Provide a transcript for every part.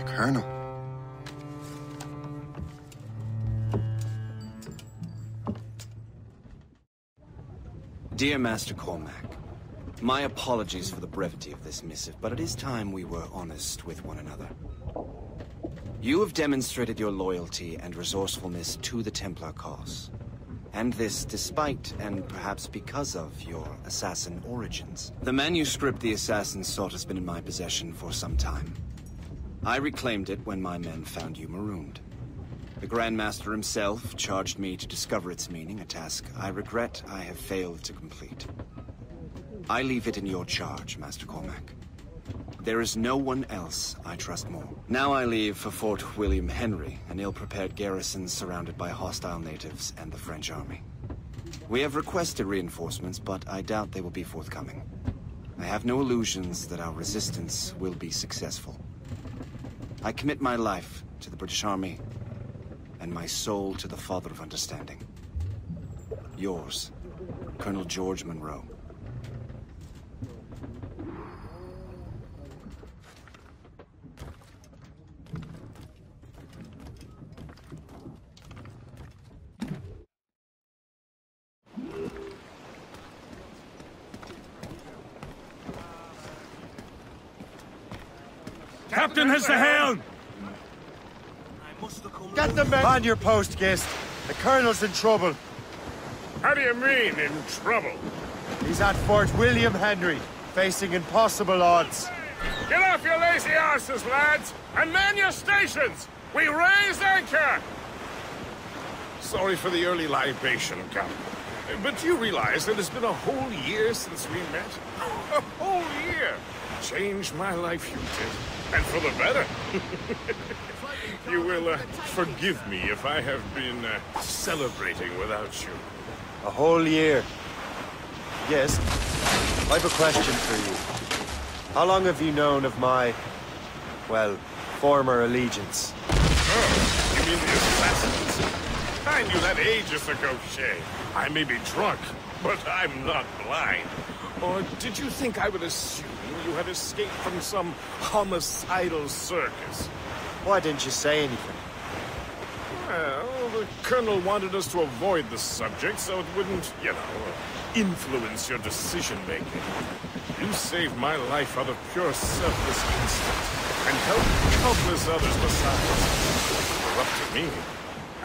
The Colonel. Dear Master Cormac, my apologies for the brevity of this missive, but it is time we were honest with one another. You have demonstrated your loyalty and resourcefulness to the Templar cause. And this despite, and perhaps because of, your assassin origins. The manuscript the assassin sought has been in my possession for some time. I reclaimed it when my men found you marooned. The Grand Master himself charged me to discover its meaning, a task I regret I have failed to complete. I leave it in your charge, Master Cormac. There is no one else I trust more. Now I leave for Fort William Henry, an ill-prepared garrison surrounded by hostile natives and the French army. We have requested reinforcements, but I doubt they will be forthcoming. I have no illusions that our resistance will be successful. I commit my life to the British Army, and my soul to the Father of Understanding. Yours, Colonel George Monro. Captain has the helm! Get the on your post, Gist. The Colonel's in trouble. How do you mean, in trouble? He's at Fort William Henry, facing impossible odds. Get off your lazy arses, lads, and man your stations! We raise anchor! Sorry for the early libation, Captain. But you realize that it's been a whole year since we met? A whole year! Changed my life, you did. And for the better. you will uh, forgive me if I have been uh, celebrating without you. A whole year. Yes. I have a question for you. How long have you known of my, well, former allegiance? Oh, you mean the assassins? I knew that ages ago, Shay. I may be drunk, but I'm not blind. Or did you think I would assume you had escaped from some homicidal circus? Why didn't you say anything? Well, the Colonel wanted us to avoid the subject so it wouldn't, you know, influence your decision-making. You saved my life out of pure selfless instinct, and helped countless others besides. If up to me,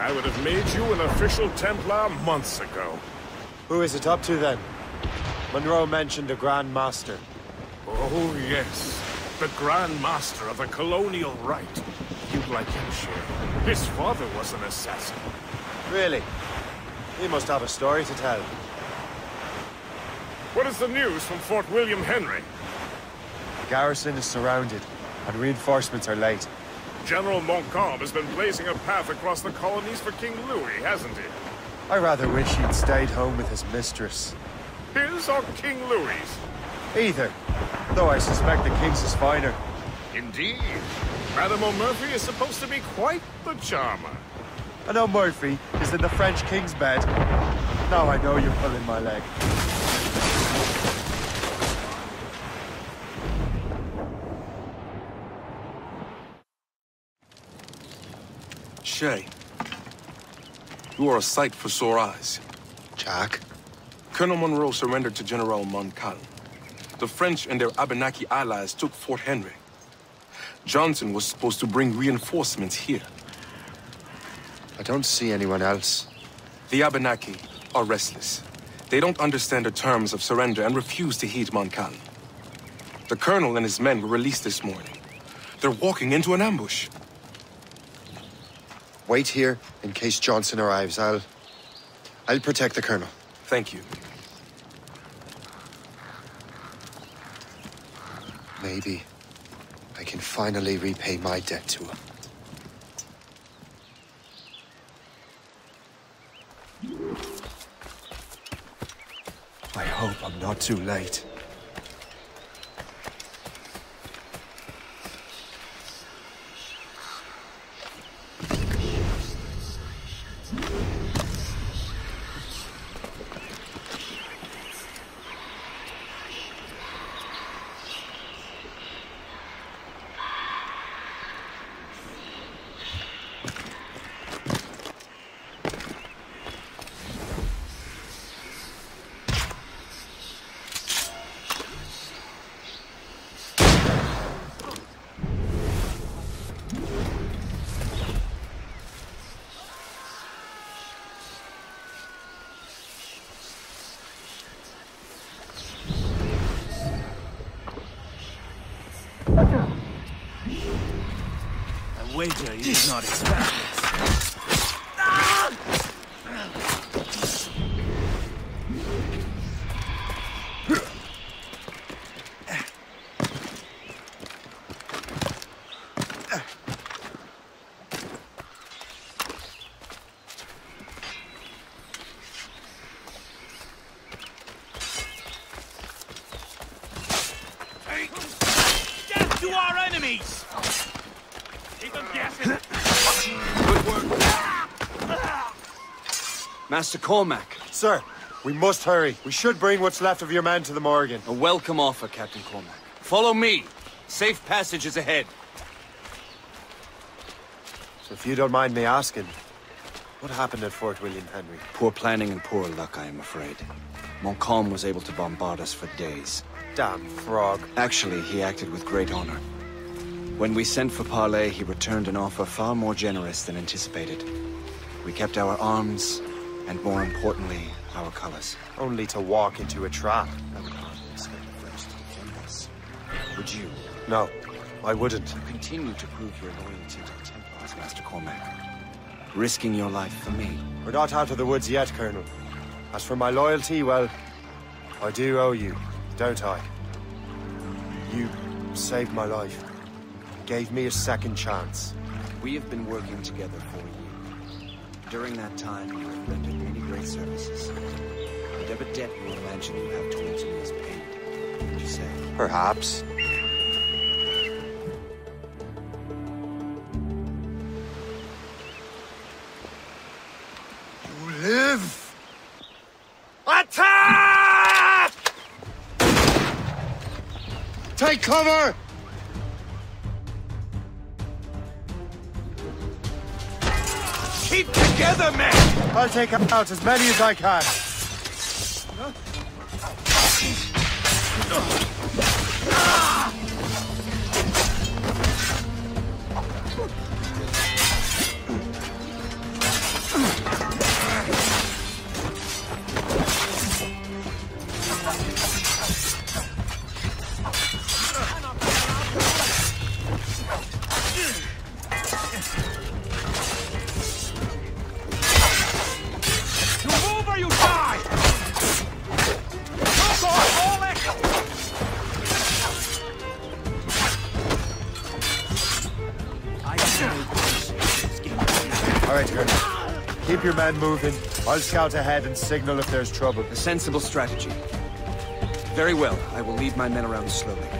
I would have made you an official Templar months ago. Who is it up to then? Monro mentioned a Grand Master. Oh, yes. The Grand Master of the Colonial Rite. You'd like him, Shay. His father was an assassin. Really? He must have a story to tell. What is the news from Fort William Henry? The garrison is surrounded, and reinforcements are late. General Montcalm has been blazing a path across the colonies for King Louis, hasn't he? I rather wish he'd stayed home with his mistress. His or King Louis's? Either. Though I suspect the king's is finer. Indeed. Madame O'Murphy is supposed to be quite the charmer. I know Murphy is in the French king's bed. Now I know you're pulling my leg. Shay, you are a sight for sore eyes. Jack? Colonel Monro surrendered to General Montcalm. The French and their Abenaki allies took Fort Henry. Johnson was supposed to bring reinforcements here. I don't see anyone else. The Abenaki are restless. They don't understand the terms of surrender and refuse to heed Montcalm. The colonel and his men were released this morning. They're walking into an ambush. Wait here in case Johnson arrives. I'll... I'll protect the Colonel. Thank you. Maybe I can finally repay my debt to her. I hope I'm not too late. Did not expect Master Cormac, Sir, we must hurry. We should bring what's left of your men to the Morrigan. a welcome offer, Captain Cormac. Follow me. Safe passage is ahead. So if you don't mind me asking, what happened at Fort William Henry? Poor planning and poor luck, I am afraid. Montcalm was able to bombard us for days. Damn frog. Actually, he acted with great honor. When we sent for Parley, he returned an offer far more generous than anticipated. We kept our arms, and more importantly, our colors. Only to walk into a trap. I would hardly expect the French to defend us. Would you No, I wouldn't. continue to prove your loyalty to the Templars, Master Cormac? Risking your life for me? We're not out of the woods yet, Colonel. As for my loyalty, well, I do owe you, don't I? You saved my life. Gave me a second chance. We have been working together for a year. During that time, you have rendered many great services. Whatever debt you imagine you have towards me is paid. Would you say? Perhaps. Live! Attack! Take cover! Together! I'll take out as many as I can. You right, Colonel. Keep your men moving. I'll scout ahead and signal if there's trouble. A sensible strategy. Very well. I will lead my men around slowly.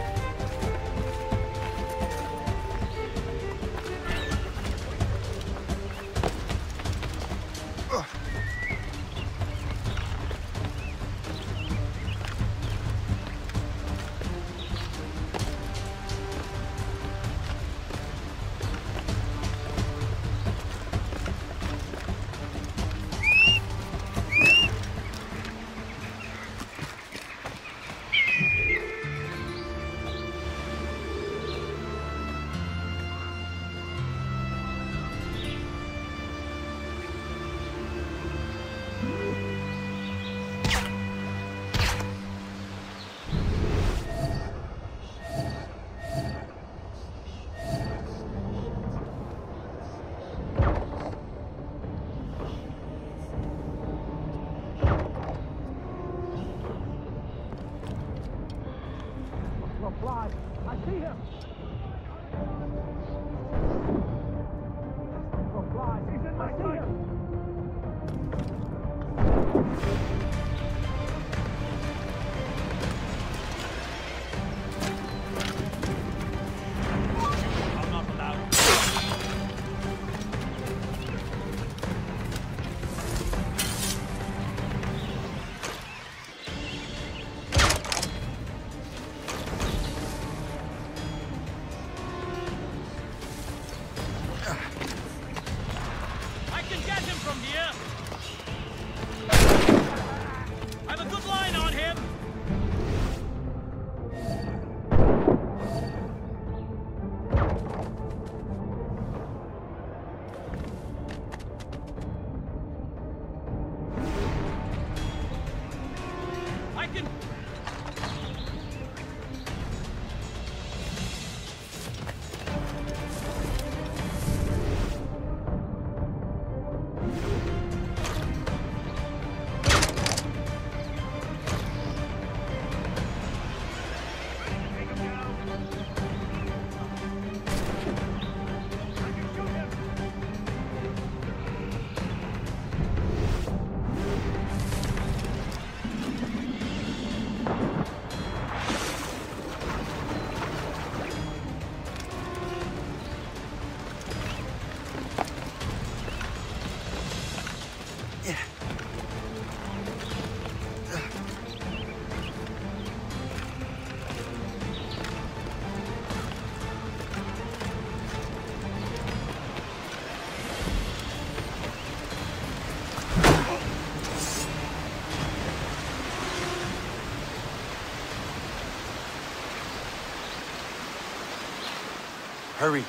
Hurry.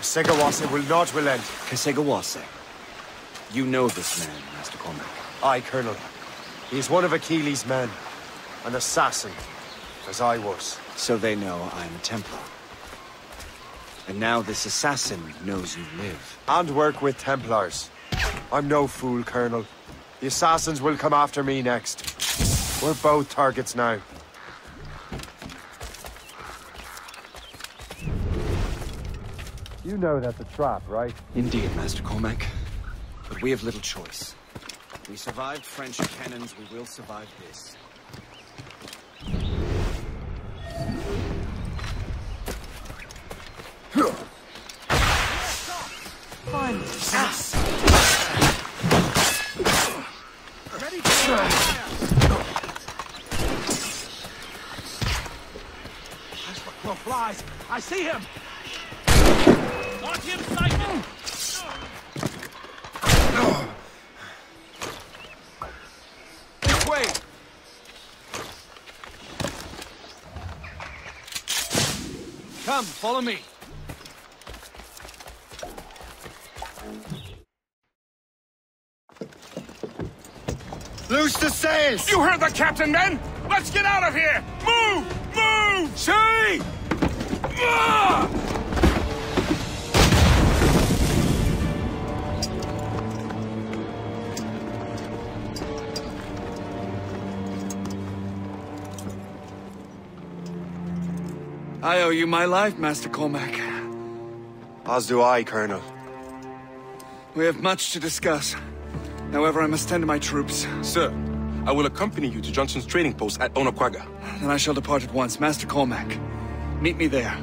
Kesegowaase will not relent. Kesegowaase. You know this man, Master Cormac. Aye, Colonel. He is one of Achilles' men. An assassin, as I was. So they know I am a Templar. And now this assassin knows you live. And work with Templars. I'm no fool, Colonel. The assassins will come after me next. We're both targets now. You know that's a trap, right? Indeed, Master Cormac. But we have little choice. We survived French cannons, we will survive this. That's what crow flies. I see him. Got him sighted. This way! Come, follow me. Loose the sails! You heard the captain, men! Let's get out of here! Move! Move! See! Ah! I owe you my life, Master Cormac. As do I, Colonel. We have much to discuss. However, I must tend to my troops. Sir, I will accompany you to Johnson's trading post at Onakwaga. Then I shall depart at once. Master Cormac, meet me there.